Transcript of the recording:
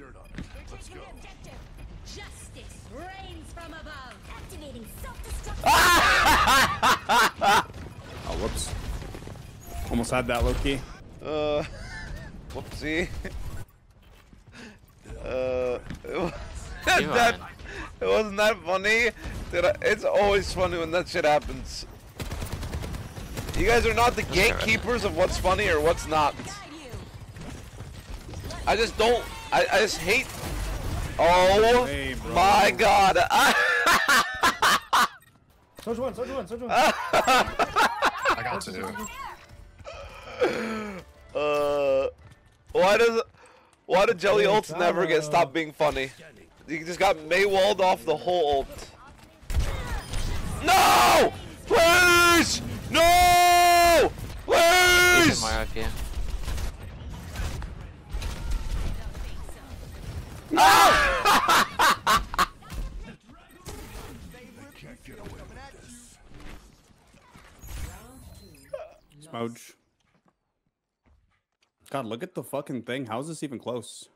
Let's go. Justice reigns from above. Activating self-destruct. Oh, whoops. Almost had that, Loki. Uh, whoopsie. Uh, it, was, that, it wasn't that funny. Dude, I- it's always funny when that shit happens. You guys are not the gatekeepers of what's funny or what's not. I just don't. I, I just hate. Oh Hey, my god. Soldier one, soldier one, soldier one. I got two. Uh, why does why did Jelly Oh, ults never get Chavo. stopped being funny? You just got Meiwalled off the whole ult. No! Please! No! Please! IPA. Smooge. God, look at the fucking thing. How is this even close?